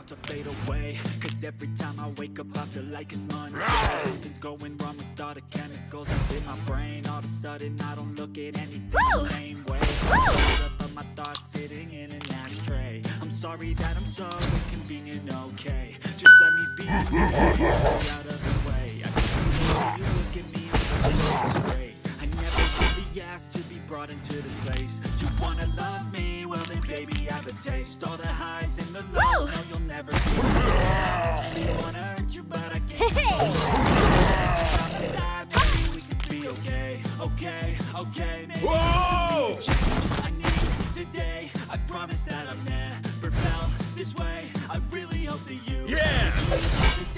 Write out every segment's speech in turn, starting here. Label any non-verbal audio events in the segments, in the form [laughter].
about to fade away. Cause every time I wake up I feel like it's Monday. Something's going wrong with all the chemicals up in my brain. All of a sudden I don't look at anything the same way. Up of my thoughts sitting in an ashtray. I'm sorry that I'm so inconvenient, okay. Just let me be, out of the way. I see the way you look at me in such a disgrace I never really asked to be brought into this place. You wanna love me? Taste All the highs and the lows, no you'll never be I wanna hurt you but I can't Promise that maybe we could be okay Okay, okay, maybe Whoa! I need today. I promise that I've never felt this way. I really hope that you Yeah!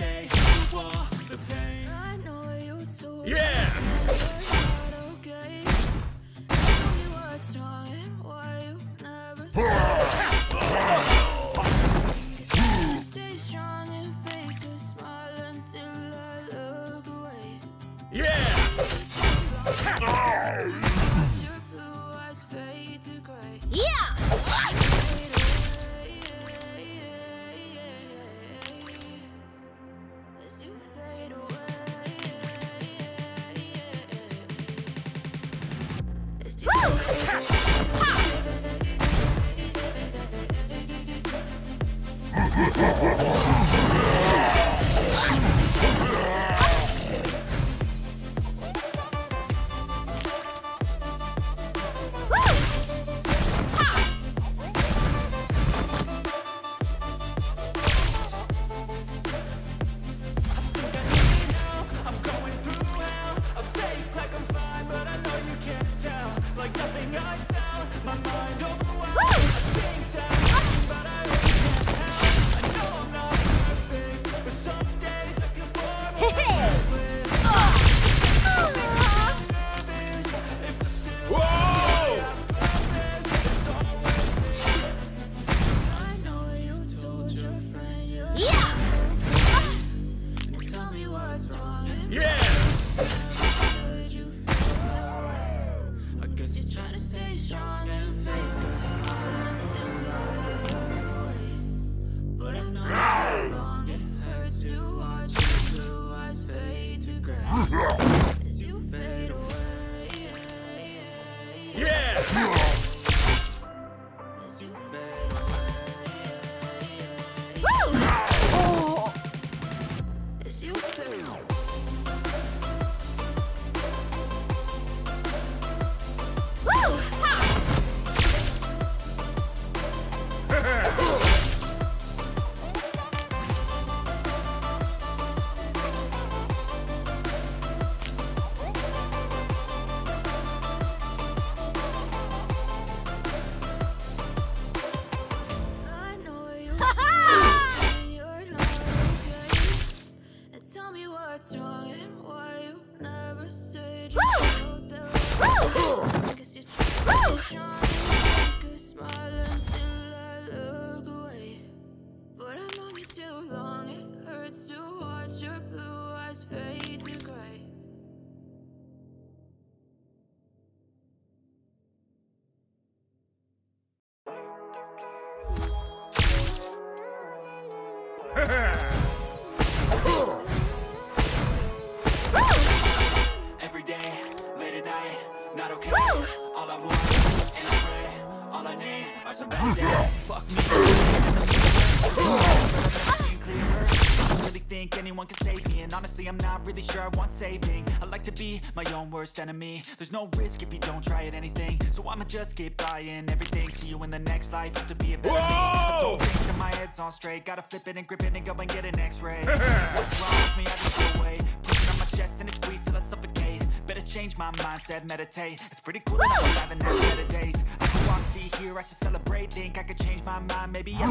And honestly, I'm not really sure I want saving. I like to be my own worst enemy. There's no risk if you don't try at anything. So I'ma just keep buying everything. See you in the next life, have to be a better me Whoa! don't think my head's on straight. Gotta flip it and grip it and go and get an x-ray. [laughs] What's wrong with me? I just feel away. Pushing on my chest and it squeezes till I suffocate. Better change my mindset, meditate. It's pretty cool that I'm having that better days. I can walk, see, hear, I should celebrate. Think I could change my mind, maybe I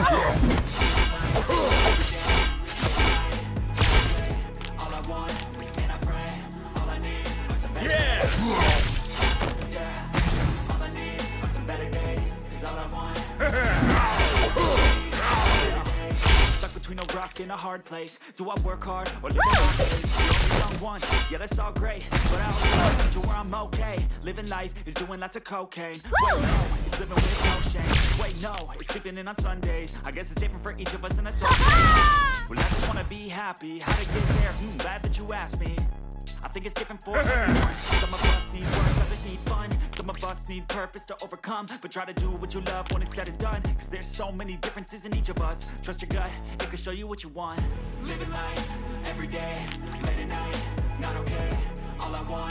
[laughs] [laughs] Stuck between a rock and a hard place. Do I work hard or live? In my days? You only young once, yeah that's all great But I don't know to where I'm okay. Living life is doing lots of cocaine. Wait, no, it's living with no shame. Wait, no, it's sleeping in on Sundays. I guess it's different for each of us and that's okay. Well I just wanna be happy, how to get there? Hmm, glad that you asked me. I think it's different for [laughs] everyone. Some of us need work, others need fun. Some of us need purpose to overcome. But try to do what you love when it's said and done. Cause there's so many differences in each of us. Trust your gut, it can show you what you want. Living life, every day, late at night Not okay, all I want,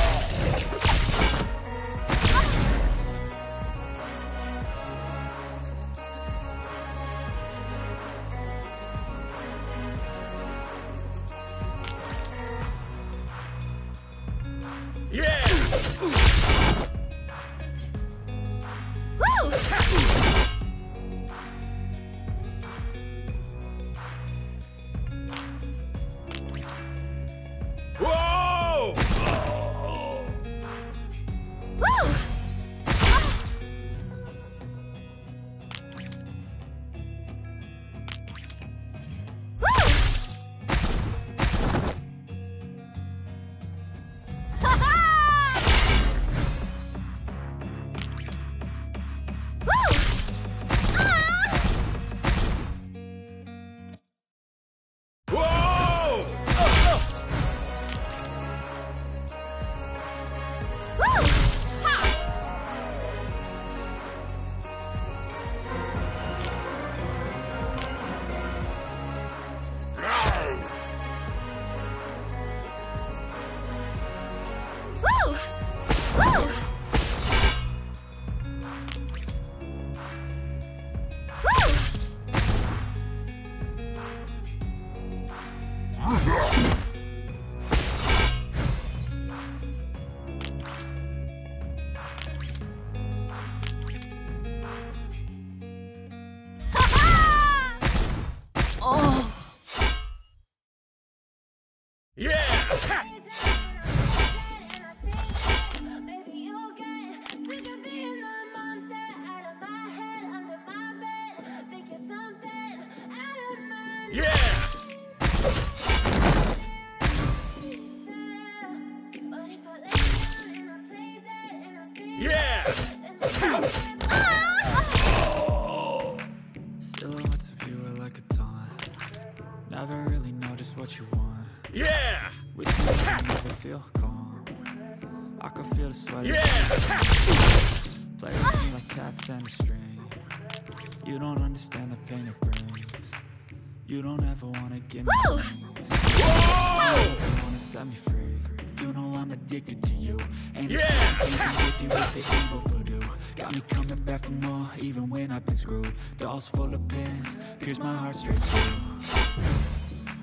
You don't ever wanna give me Woo! Whoa! You wanna set me free You know I'm addicted to you And it's Yeah! like I'm addicted with the evil voodoo Got me coming back for more Even when I've been screwed Dolls full of pins Pierce my heart straight through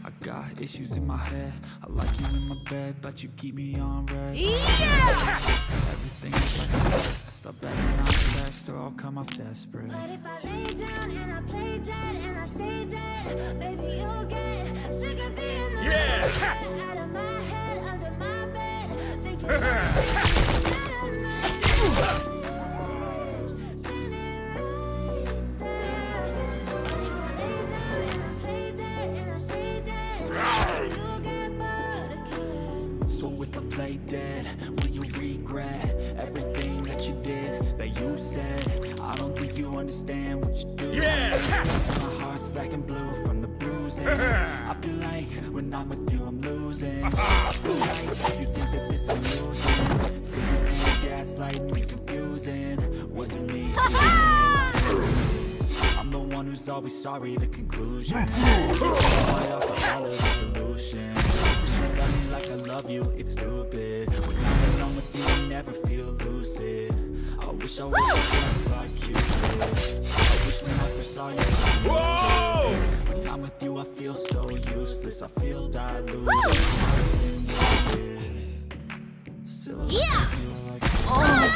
I Got issues in my head. I like you in my bed, but you keep me on red. Yeah! Everything is like Stop betting on text or I'll come off desperate. But if I lay down and I play dead and I stay dead, baby, you'll get sick of being the Yeah! [laughs] out of my head, under my bed, thinking out of my Standing right there. But if I lay down and I play dead and I stay dead, you'll get bored of killing. So if I play dead, will you regret everything you said? I don't think you understand what you do. Yeah! My heart's black and blue from the bruising. [laughs] I feel like when I'm with you, I'm losing. I [laughs] feel like you think that this is illusion. Sitting there gaslighting me, confusing. Was it me? [laughs] I'm the one who's always sorry, the conclusion. I follow the solution. Wish you love me like I love you, it's stupid. When I'm alone with you, I never feel lucid. I wish I was like you. I wish when I first saw you, Whoa! when I'm with you, I feel so useless. I feel diluted. Yeah! feel oh!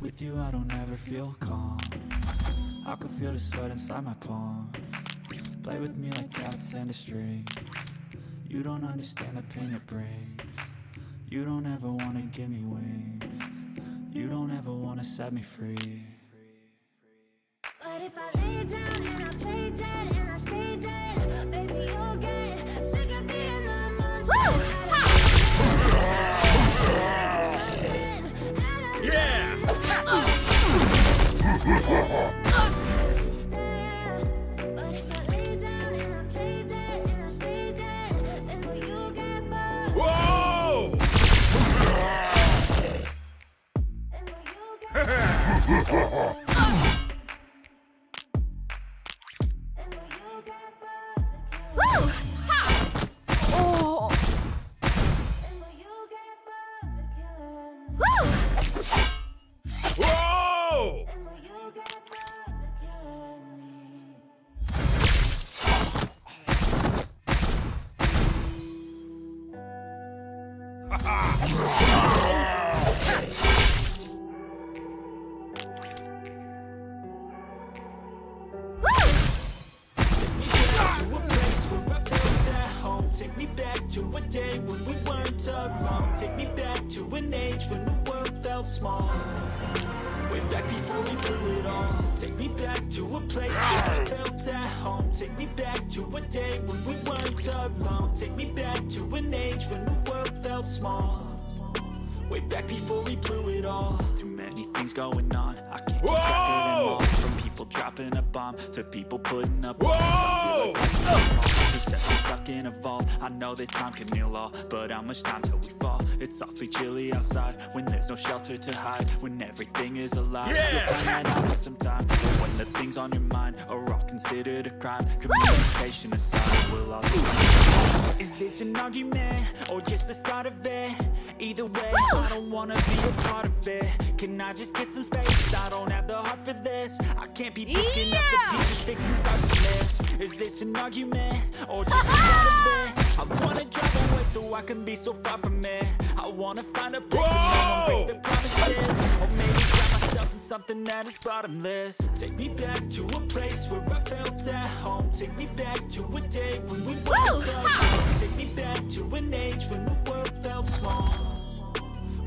with you, I don't ever feel calm. I can feel the sweat inside my palm. Play with me like cats and a string. You don't understand the pain it brings. You don't ever wanna give me wings. You don't ever wanna set me free. But if I lay down and I play dead and I stay dead, baby, you'll get sick of being the monster. out of my head. Something out of Yeah! [laughs] [laughs] Ha ha ha! Things going on. I can't keep track of them all. From people dropping a bomb to people putting up walls. I feel like stuck in a vault. I know that time can heal all, but how much time till we fall? It's awfully chilly outside when there's no shelter to hide. When everything is alive, Yeah! you'll find that out some time. But when the things on your mind are all considered a crime, communication aside, we'll all Is this an argument or just the start of it? Either way, I don't wanna be a part of it. Can I just get some space? I don't have the heart for this. I can't be picking up Yeah! the pieces, fixing scars from this. Is this an argument or just a part of it? I wanna drive away so I can be so far from it. I wanna find a place one breaks their promises. Or maybe drown myself in something that is bottomless. Take me back to a place where I felt at home. Take me back to a day when we Woo! weren't. Take me back to an age when the world felt small.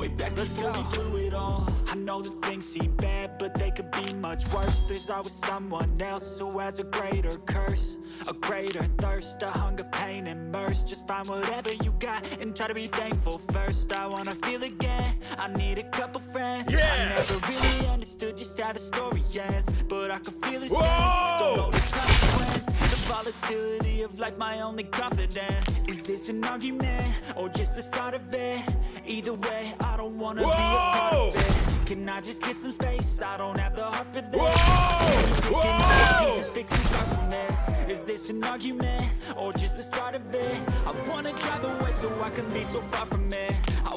Way back before we blew it all. I know that things seem bad, but they could be much worse. There's always someone else who has a greater curse, a greater thirst, a hunger, pain, and mercy. Just find whatever you got and try to be thankful first. I wanna feel again. I need a couple friends. Yeah! I never really understood just how the story ends, but I can feel it. Volatility of life, my only confidence. Is this an argument or just the start of it? Either way, I don't wanna be a part of it. Can I just get some space? I don't have the heart for this. Whoa! Whoa! Pieces fixing scars from this. Is this an argument or just the start of it? I wanna drive away so I can be so far from it.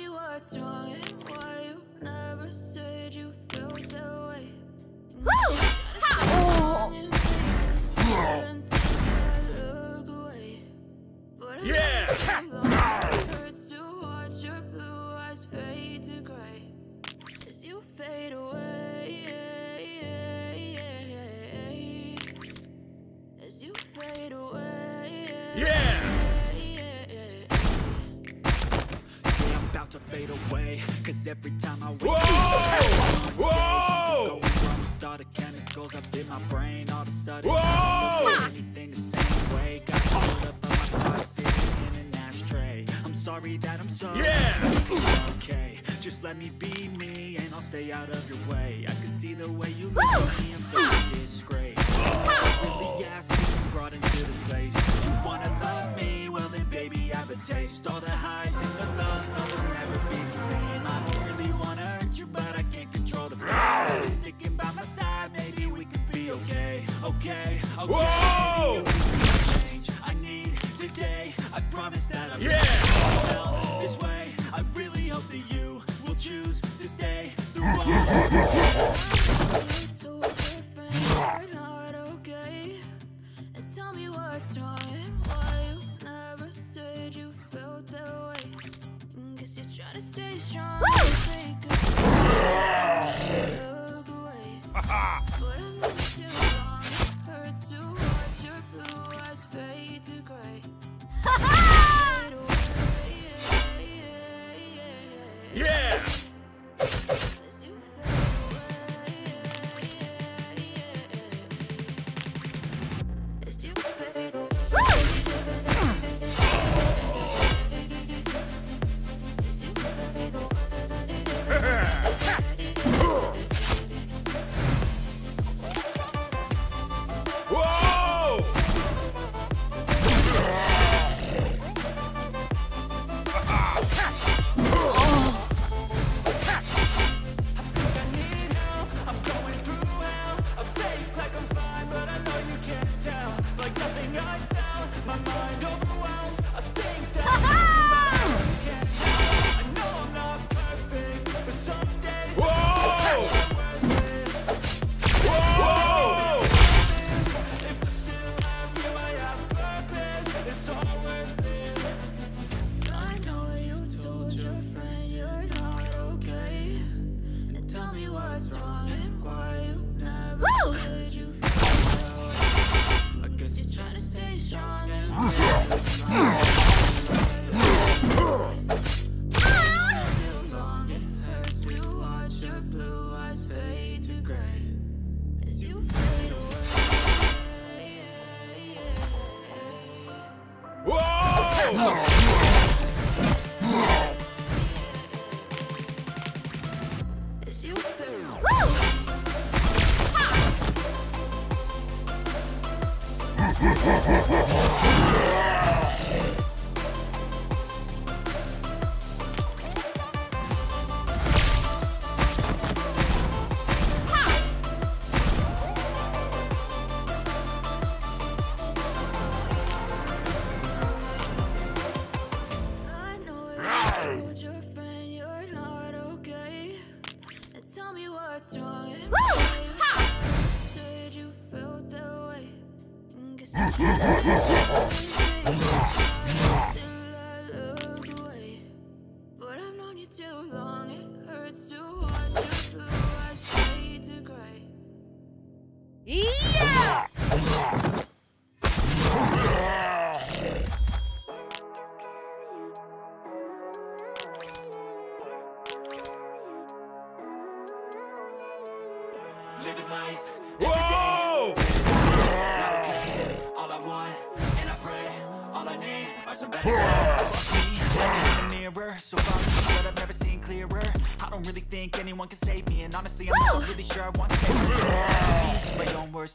me what's wrong and why you never said you fade away. As you fade away. Yeah! Yeah, I'm about to fade away Cause every time I wake Whoa! up Whoa! Going all the chemicals up in my brain All of a sudden Whoa! I don't feel anything the same way Got caught up on my thoughts sitting in an ashtray I'm sorry that I'm so Yeah! okay Just let me be me and I'll stay out of your way. I can see the way you look. at me, I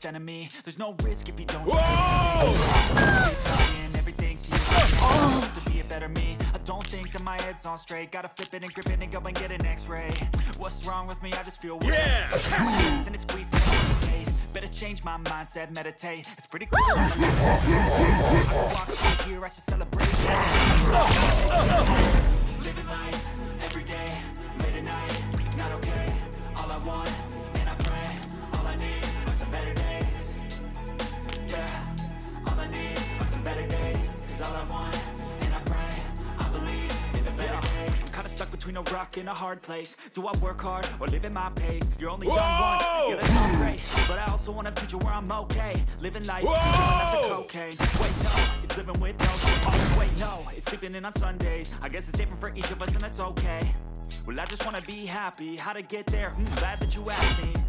worst enemy. There's no risk if you don't. Whoa! And everything seems to be a better me. I don't think that my head's on straight. Gotta flip it and grip it and go and get an X-ray. What's wrong with me? I just feel weird. Yeah! and it's squeezed. Better change my mindset, meditate. It's pretty cool. that I'm I can walk here, I should celebrate. Living life every day, late at night, not okay. All I want, Cause all I want, and I pray, I believe in the better days. I'm kinda stuck between a rock and a hard place. Do I work hard or live at my pace? You're only young Whoa! yeah, that's all great. But I also want a future where I'm okay. Living life, that's a cocaine. Wait, no, it's living with no. Oh, wait, no, it's sleeping in on Sundays. I guess it's different for each of us, and that's okay. Well, I just wanna be happy. How to get there? Hmm, glad that you asked me.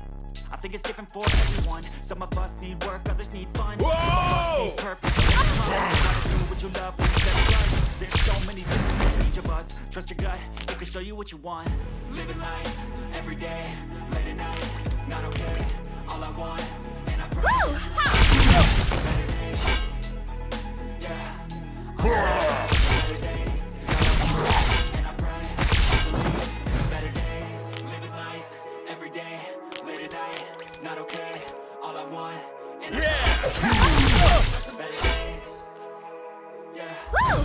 I think it's different for everyone. Some of us need work, others need fun. Some of us need purpose. Gotta do what you love instead of run. There's so many different in each of us. Trust your gut, it can show you what you want. Living life every day, late at night, not okay. All I want, and I pray. Better days. Yeah. All I want better days. 'Cause all I and I pray. Believe in better days. Living life every day, late at night, not okay. All I want, and Yeah! pray. Some better days. Yeah. All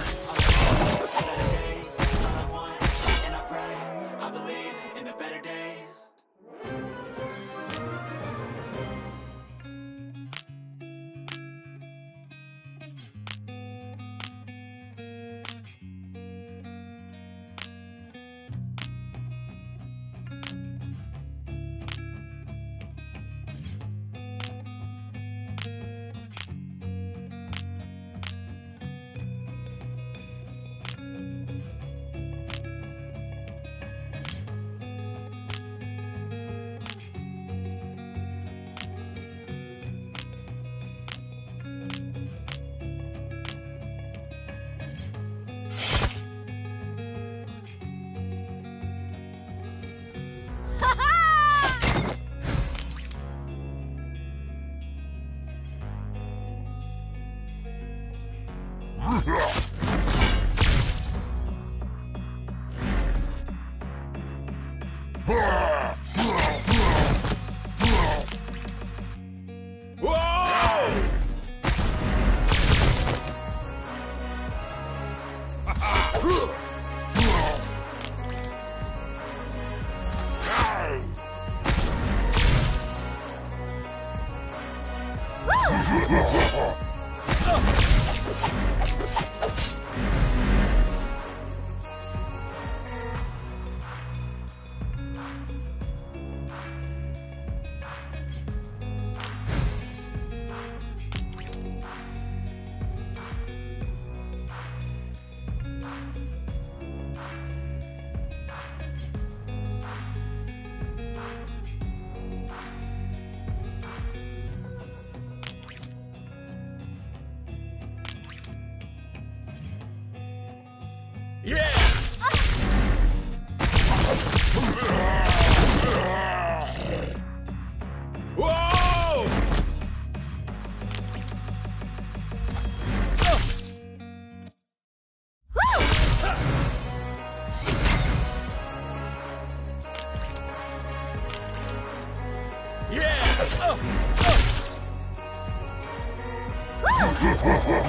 Ha ha ha!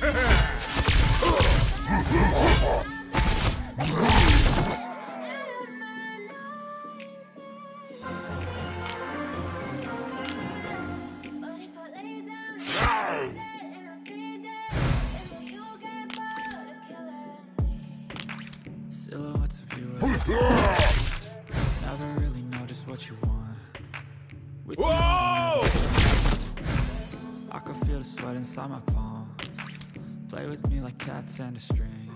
Hehehehe! [laughs] Play with me like cats and a string.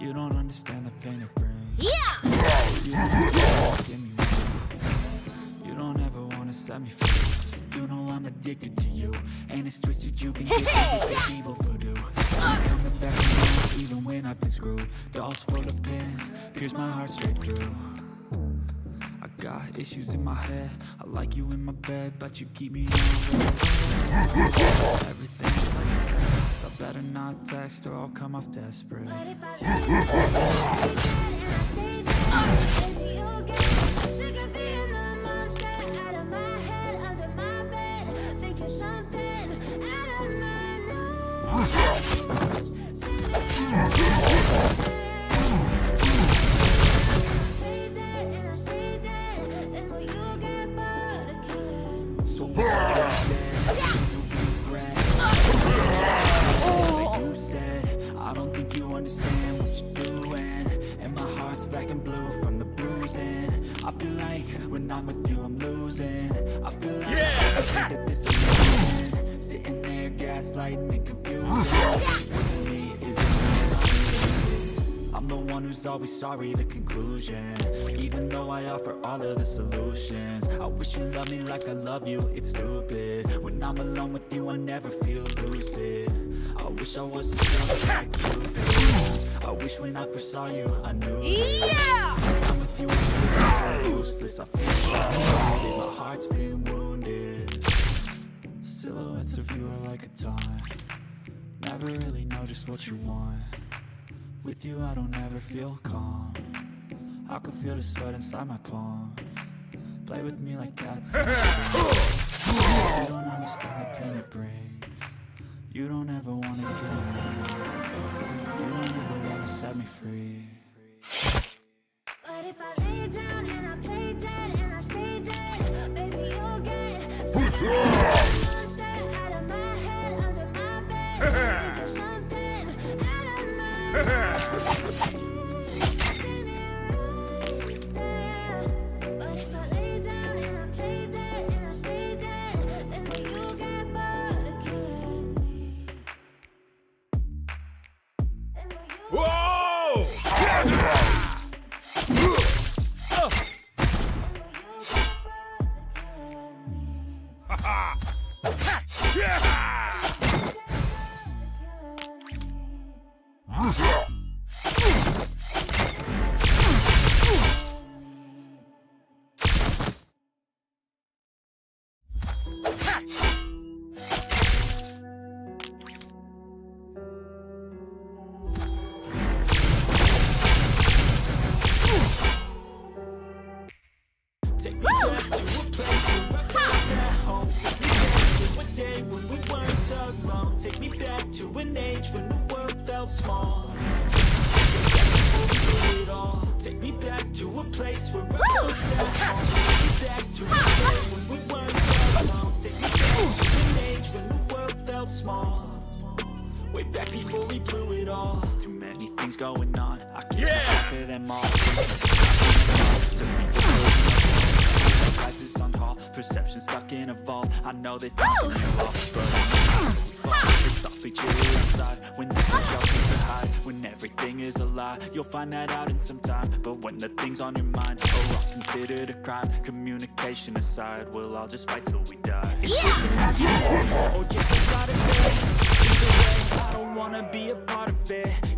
You don't understand the pain it brings. Yeah! You don't ever give me more. You don't ever wanna set me free. You know I'm addicted to you, and it's twisted. You've been gifted with the evil voodoo. I'm coming back around, even when I've been screwed. Dolls full of pins, pierce my heart straight through. I got issues in my head. I like you in my bed, but you keep me on red. I better not text or I'll come off desperate. [laughs] when I'm with you I'm losing I feel like Yeah! I think that this is losing Sitting there gaslighting and confusing Was it me? Is it? I'm the one who's always sorry, the conclusion Even though I offer all of the solutions I wish you loved me like I love you, it's stupid When I'm alone with you, I never feel lucid I wish I wasn't so like Cupid I wish when I first saw you, I knew Yeah! When I'm with you, I feel useless I feel my heart's been wounded Silhouettes of you are like a taunt Never really know just what you want with you, I don't ever feel calm. I can feel the sweat inside my palm. Play with me like cats. [laughs] you don't understand the pain it brings. You don't ever wanna kill me. You don't ever wanna set me free. But if I lay down and I play dead and I stay dead, baby, you'll get sick of being the monster out of my head, under my bed, [laughs] thinking something out of my nose. See me right there. But if I lay down and I play dead and I stay dead, then will get bored of killing me? Then will you Whoa! Things on your mind oh, are all considered a crime, communication aside, we'll all just fight till we die. Or just a side of it. Either way, I don't wanna be a part of it.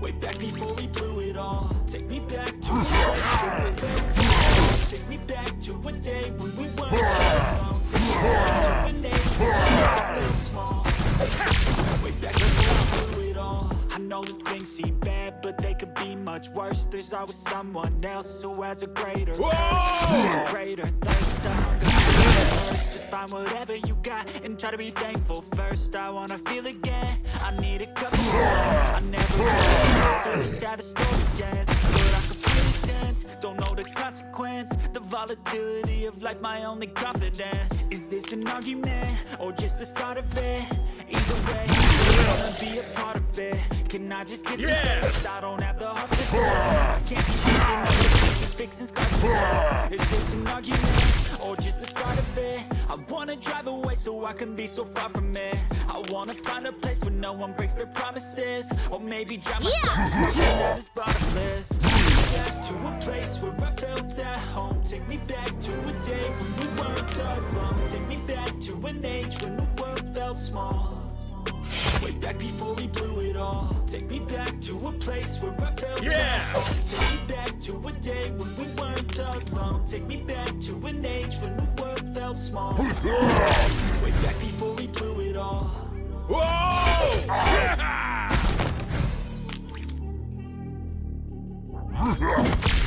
Way back before we blew it all. Take me back to a place where I felt at home. Take me back to a day when we weren't alone. Take me back to an age when we felt small. Way back before we blew it all. I know that things seem bad, but they could be much worse. There's always someone else who has a greater Whoa! greater thirst, Just find whatever you got and try to be thankful first. I wanna feel again. I need a couple. I never really just had a story chance, Don't know the consequence. The volatility of life, my only confidence. Is this an argument or just the start of it? Either way, I wanna be a part of it. Can I just get some Yeah. space? I don't have the heart to I can't keep thinking of the pieces, fixing scars. Is this an argument or just the start of it? I wanna drive away so I can be so far from it. I wanna find a place where no one breaks their promises, or maybe drown myself in me back to a day when we weren't alone. Take me back to an age when the world felt small. Way back before we blew it all. Take me back to a place where I felt Yeah. at. Take me back to a day when we weren't alone. Take me back to an age when the world felt small. Way back before we blew it all. Whoa! [laughs] Yeah! Yeah!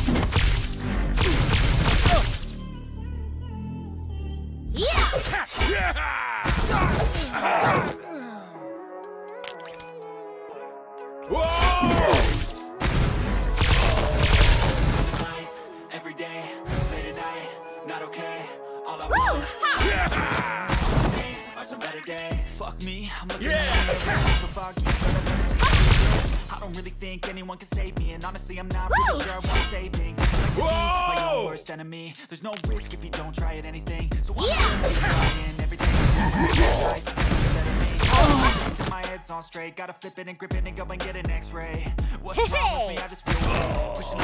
On straight, gotta flip it and grip it and go and get an X-ray. What's wrong with me? I just feel weak. Pushing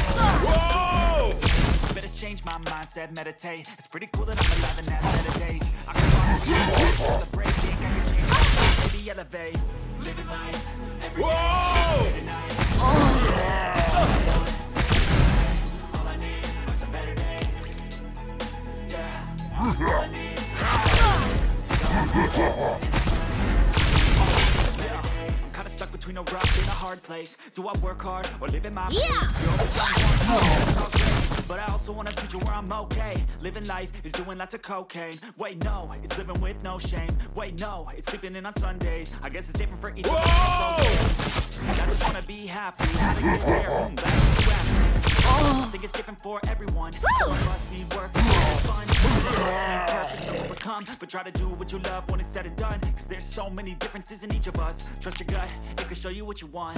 Whoa! Better change my mindset, meditate. It's pretty cool that I'm alive and that meditate. I can find the break, think I can change maybe elevate. Living life Whoa! Place. Do I work hard or live in my Yeah. But I also want a future where I'm okay. Living life is doing lots of cocaine. Wait, no, it's living with no shame. Wait, no, it's sleeping in on Sundays. I guess it's different for each of us. Whoa! I just wanna be happy. How to get there? Glad you asked me. I think it's different for everyone. Some of us need work, fun. Purpose to overcome. But try to do what you love when it's said and done. Cause there's so many differences in each of us. Trust your gut, it can show you what you want.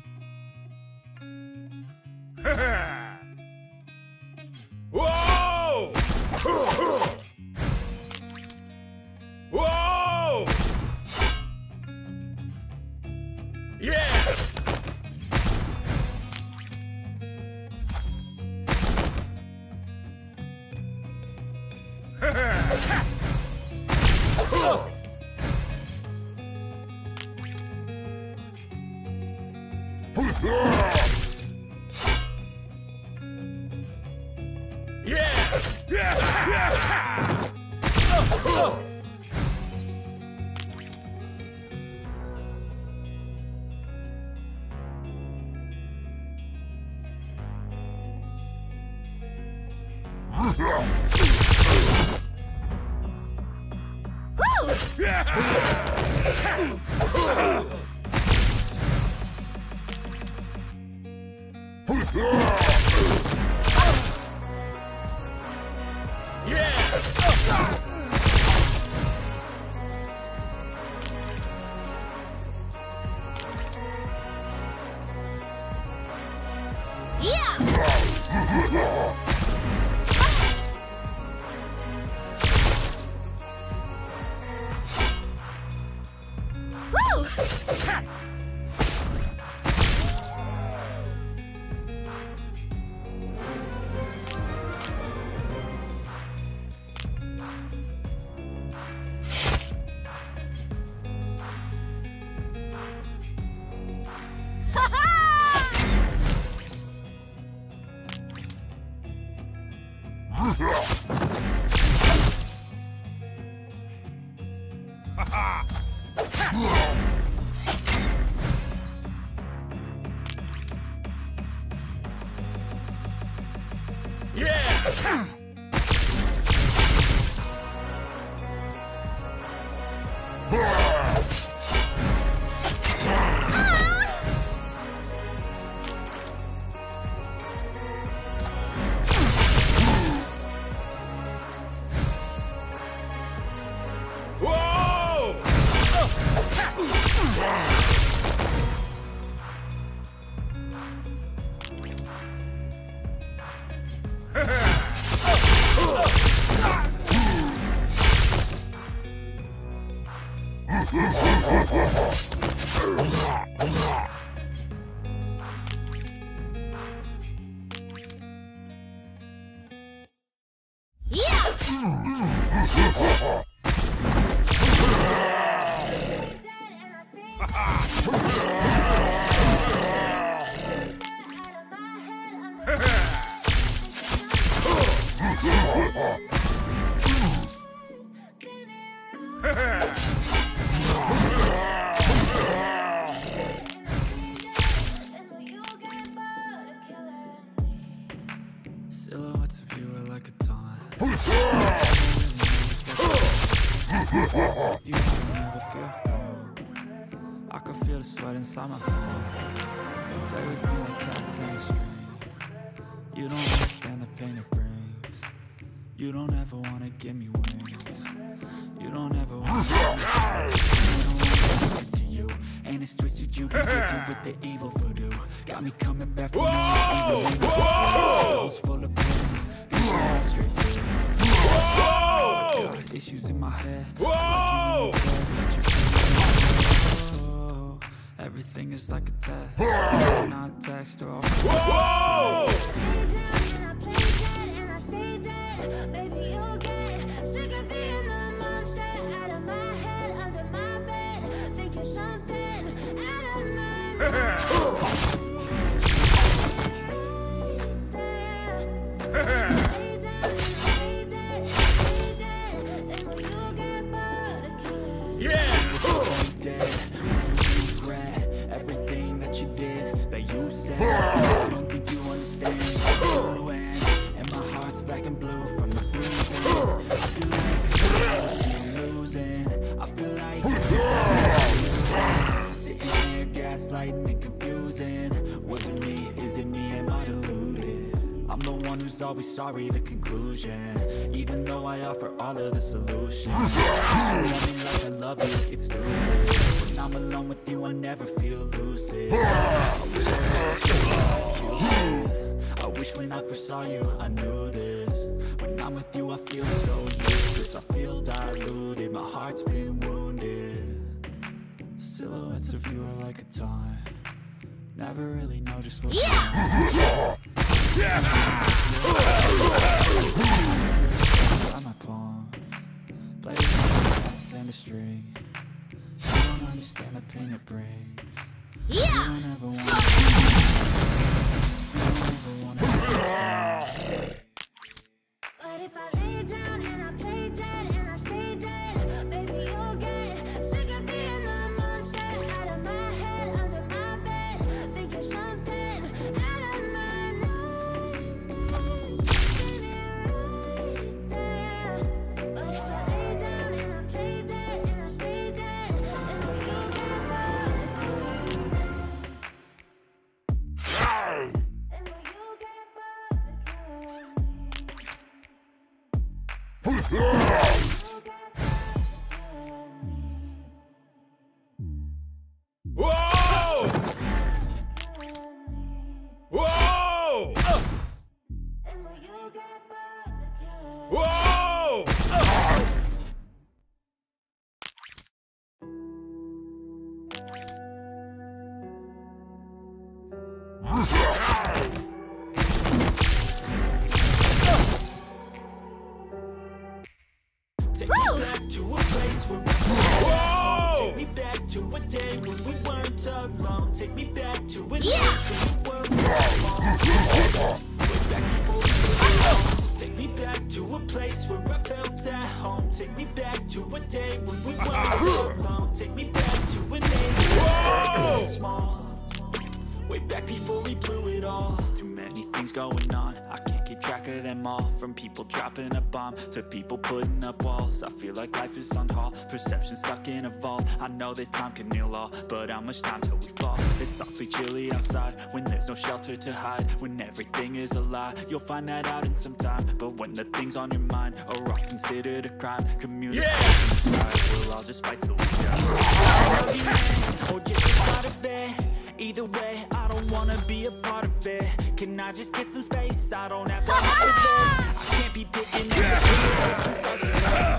[laughs] Whoa! [laughs] Whoa! Yeah! Yeah. [laughs] If you feel I can feel the sweat inside my palm. Play with me like cats in a string. You don't understand the pain it brings. You don't ever wanna give me wings. You don't ever wanna to you. And it's twisted you been with the evil voodoo. Got me coming back Whoa! the Whoa! full of straight through. Issues in my head. Whoa! Oh, everything is like a test. Not text or off. Whoa! Yeah! Gaslighting and confusing. Was it me? Is it me? Am I deluded? I'm the one who's always sorry, the conclusion Even though I offer all of the solutions me like I love you, it's stupid When I'm alone with you, I never feel lucid I wish I a I wish when I first saw you, I knew this When I'm with you, I feel so useless I feel diluted, my heart's been wounded Silhouettes of you are like a taunt. Never really know just what yeah! Inside my palm Play with and a string. You don't understand the pain it brings. You don't ever want You don't ever wanna But if I lay down to people putting up walls. I feel like life is on hold. Perception stuck in a vault. I know that time can heal all, but how much time till we fall? It's awfully chilly outside when there's no shelter to hide. When everything is a lie, you'll find that out in some time. But when the things on your mind are all considered a crime, communicate inside. We'll all just fight till we die. Or a part of it. Either way, I don't wanna be a part of it. Can I just get some space? I don't have to [laughs] have this. I can't be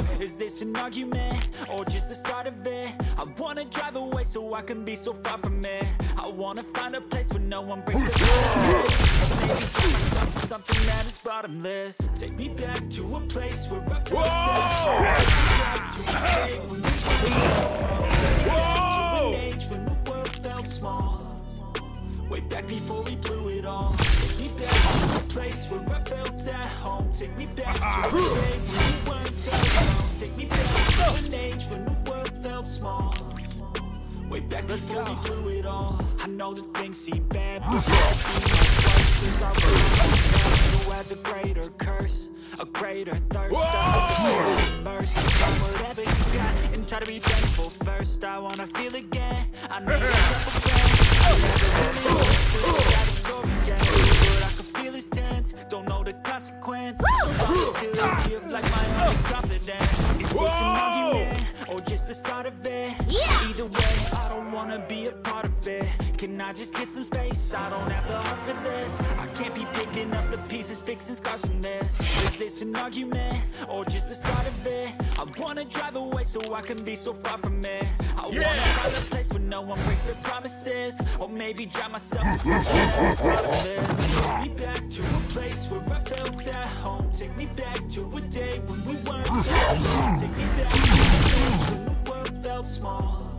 picking Is this an argument or just the start of it? I wanna drive away so I can be so far from it. I wanna find a place where no one breaks the rules. Or maybe try myself to something that is bottomless. Take me back to a place where I felt Whoa! Take Way back before we blew it all. Take me back to a place where I felt at home. Take me back to a uh-huh. day when we weren't alone. Take me back to an age when the world felt small. Way back before we blew it all. I know that things seem bad, but it seems like worse. 'Cause I realize who has a greater curse, a greater thirst. Whoa! Immerse in whatever you got and try to be thankful first. I wanna feel again. I need [laughs] a couple friends. But I can feel his tense. Don't know the consequence. Possibility of like my only confidence. Is this an argument or just the start of it? Either way, I don't wanna be a part of it. Can I just get some space? I don't have the heart for this. I can't be picking up the pieces, fixing scars from this. Is this an argument or just the start of it? I wanna drive away so I can be so far from it. I wanna Yeah. find a place where no one breaks their promises, or maybe drown myself in something that is bottomless. Take me back to a place where I felt at home. Take me back to a day when we weren't alone. Take me back to a day when the world felt small.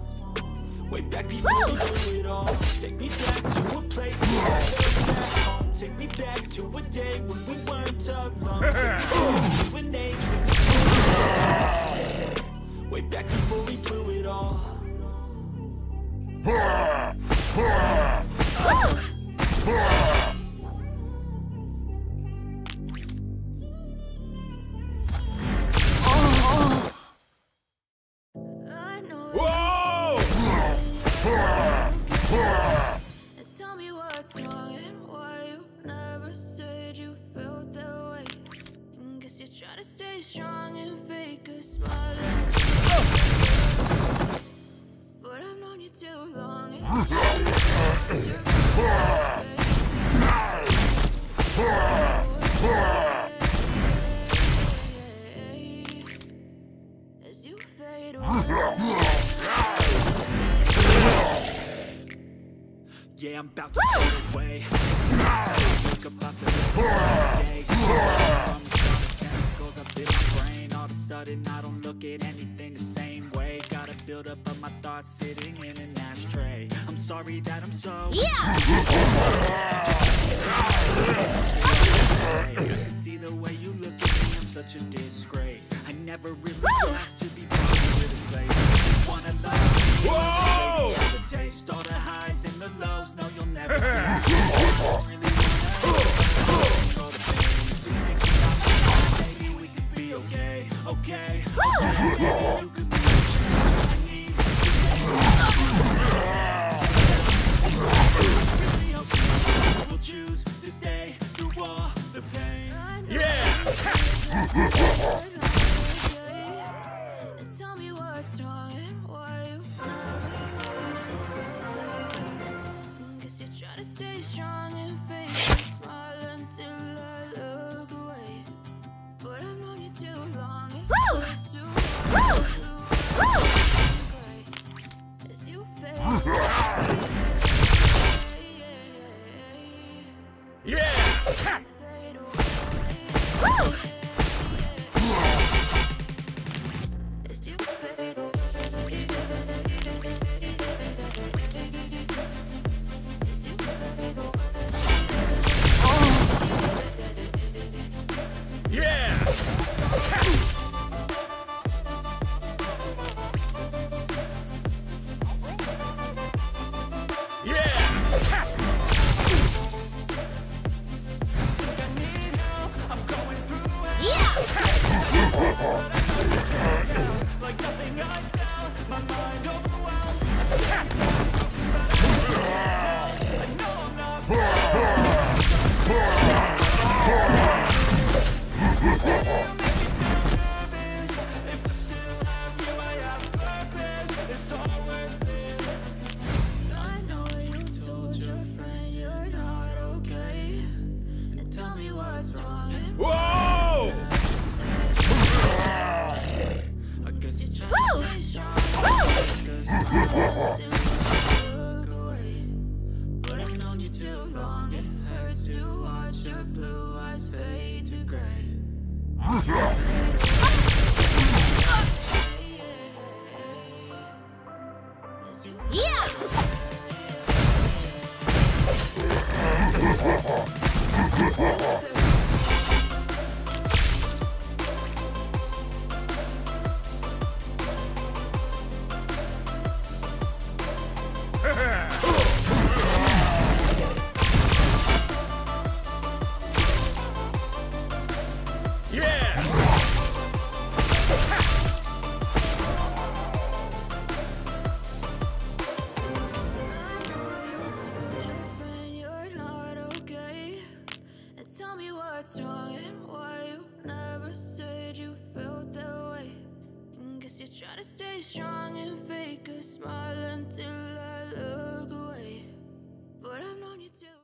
Way back before we blew it all. Take me back to a place where I felt at home. Take me back to a day when we weren't alone. [laughs] it.